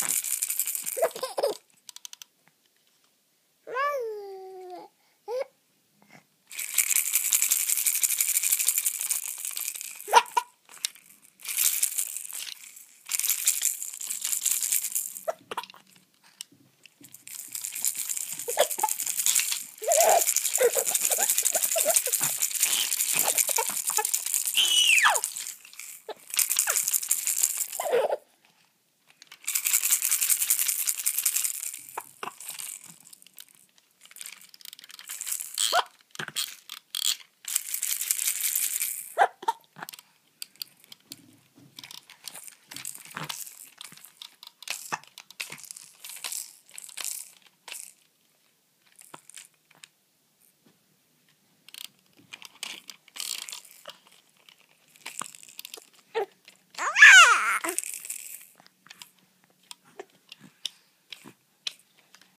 Look at it.